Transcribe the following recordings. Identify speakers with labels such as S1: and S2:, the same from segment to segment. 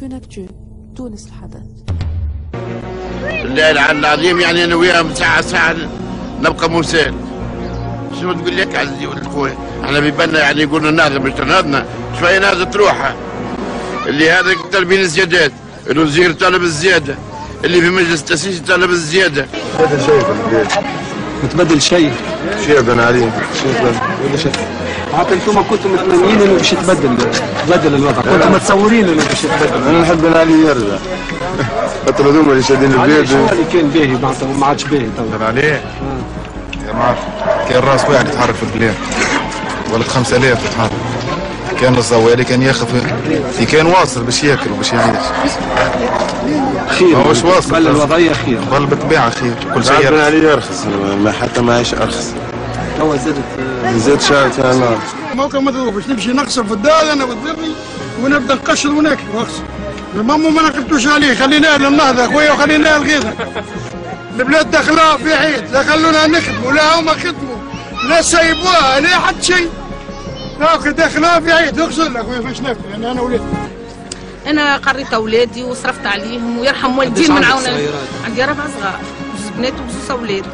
S1: كونكتو تونس الحدث
S2: الليل على العظيم يعني أنا وياهم ساعه ساعة نبقى مسال شنو تقول لك عزيزي ولد خويا؟ إحنا بيبنا يعني يقولوا نهضر مش تنهضنا. شوية نهضة روحها اللي هذا طالبين الزيادات الوزير طالب الزيادة اللي في مجلس التأسيس طالب الزيادة.
S3: هذا شيء.
S4: متبدل شيء.
S3: شيء بن علي. شيء بن ولا شيء
S4: حتى أنتم كنتم متمنيين انه باش يتبدل يتبدل الوضع. كنتم متصورين انه باش يتبدل.
S3: أنا نحب بن علي يرجع حتى هذوما اللي شادين
S4: عليه
S3: البيت
S4: شو اللي كان باهي معناتها ما عادش باهي تو.
S5: بن علي يا معرف كان راس واحد يتحرك في البلاد. ولا 5000 يتحرك كان الزوالي كان ياخذ في كان واصل باش ياكل وباش يعيش.
S4: خير.
S5: ما هوش واصل.
S4: بل الوضعية خير.
S5: بل بالطبيعة خير. كل شيء
S3: بن
S5: يرخص.
S3: علي يرخص ما حتى ما عيش أرخص.
S4: توا زادت
S3: زاد شاعر فيها النار
S6: موقع مضروب باش نمشي نقصر في الدار أنا والذري ونبدأ نقشر وناكل. واقصر المامو ما نقلتوش عليه خليناه للنهضة أخويا وخليناه الغيظه البلاد دخلوها في عيد لا خلونا نخدموا لا هما خدموا لا سيبوها لا حد شيء. هاك دخلوها في عيد اقصر لك أخويا فاش ناكل. يعني أنا ولدي
S7: أنا قريت أولادي وصرفت عليهم ويرحم والدين من
S4: عندك
S7: عون
S4: صغيرات؟
S7: عندي أربع صغار. بنات وزوج أولاد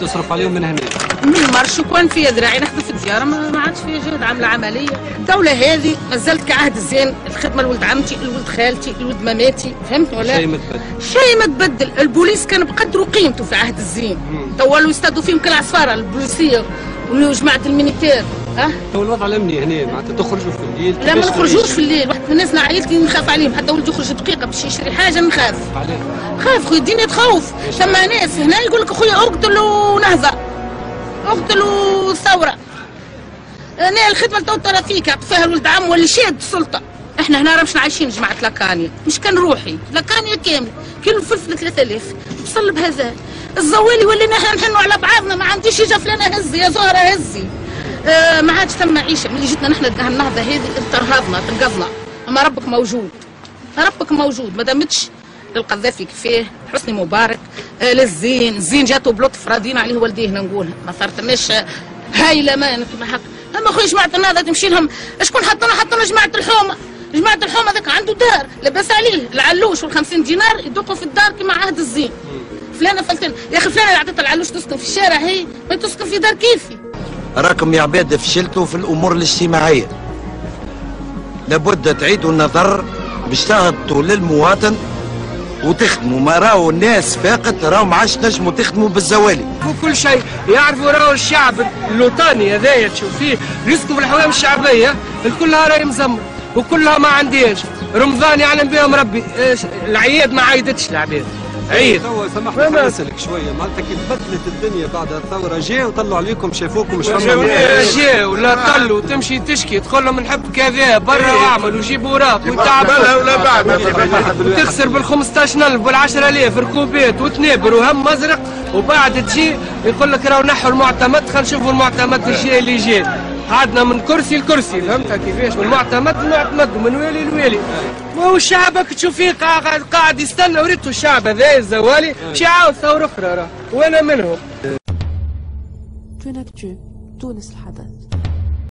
S4: تصرف عليهم من هنا.
S7: من المرش وكان فيا ذراعي نخدم في الديار ما ما عادش فيا جهد عاملة عملية. الدولة هذه ما زالت كعهد الزين الخدمة لولد عمتي لولد خالتي لولد ماماتي. فهمت ولا؟
S4: شيء متبدل
S7: شيء ما تبدل. البوليس كان بقدر قيمته في عهد الزين. تولوا يستادوا فيهم كالعصفاره البوليسية وجماعة ال militaire ها؟
S4: تو الوضع الامني هنا معناتها تخرجوا في الليل
S7: لا ما نخرجوش؟ في الليل. واحد من الناس عائلتي نخاف عليهم حتى ولدي يخرج دقيقة باش يشري حاجة نخاف. خاف خويا الدنيا تخوف. ثم ناس هنا يقول لك خويا اقتلوا نهضه اقتلوا ثوره أنا الخدمة تو ترى فيك عطوا فيها ولد عم واللي شاد السلطة. إحنا هنا راه مش عايشين جماعة لاكانيا. مش كان روحي. لاكانيا كامل. كيلو الفلفل 3000 بصل بهذا الزوالي ولينا نحنوا على بعضنا ما عنديش يجا فلانه هزي يا زهرة هزي. آه ما عادش ثم عيشة. ملي جيتنا نحن النهضه هذه ترهضنا تنقذنا أما ربك موجود. ربك موجود. ما دامتش للقذافي كفاه حسني مبارك. آه للزين. الزين جاتو بلوط فرادين عليه والديه نقولها ما صارتناش آه، هايله ما كما حق. اما خويا جماعة النهضة تمشي لهم. شكون حطنا؟ حطنا جماعة الحومة. جماعة الحومة ذاك عنده دار لاباس عليه. العلوش وال50 دينار يدقوا في الدار كما عهد الزين. فلانة فلتان يا أخي فلانة اللي عطيتها العلوش تسكن في الشارع هي ما تسكن في دار كيفي.
S8: راكم يا عباد فشلتوا في الأمور الاجتماعية. لابد تعيدوا النظر باش تهبطوا للمواطن وتخدموا. ما راهو الناس فاقت راهو ما عادش تنجموا تخدموا بالزوالي.
S9: وكل شيء. يعرفوا راهو الشعب اللوطاني هذايا تشوف فيه. رزقه في الحوام الشعبية. الكلها راهي مزمر. وكلها ما عنديش رمضان يعلم بهم ربي. العياد ما عيدتش العباد. عيد
S4: توا سامحني نسالك شوية. معناتها كي تبدلت الدنيا بعد الثورة؟ جاوا طلعوا عليكم شافوكم مش فما
S9: جا ولا طلوا تمشي تشكي تقول لهم نحب كذا برا واعمل وجيب وراك وتعب.
S2: ولا بعد.
S9: وتخسر بال 15000 وال 10000 ركوبات وتنابر وهم مزرق وبعد تجي يقول لك راهو نحوا المعتمد خلينا نشوفوا المعتمد الجاي اللي جاي. قعدنا من كرسي لكرسي فهمتها كيفاش؟ من معتمد لمعتمد ومن والي لوالي. وهو الشعب هاك تشوف فيه قاعد يستنى وريته الشعب هذا الزوالي باش يعاود ثورة أخرى وأنا منهم.
S1: تونس الحدث